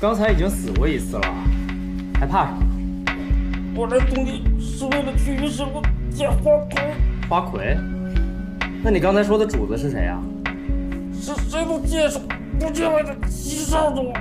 刚才已经死过一次了，还怕什么？我来东京是为了去与师傅见花魁。花魁？那你刚才说的主子是谁啊？是谁都介绍不见外的七少主？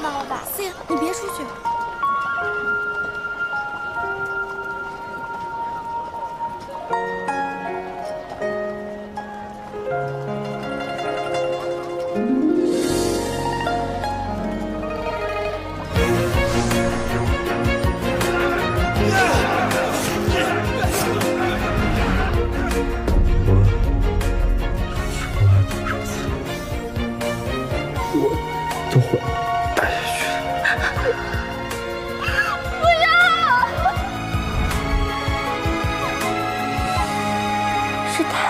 太热闹了吧！思颖，你别出去。都会待是他。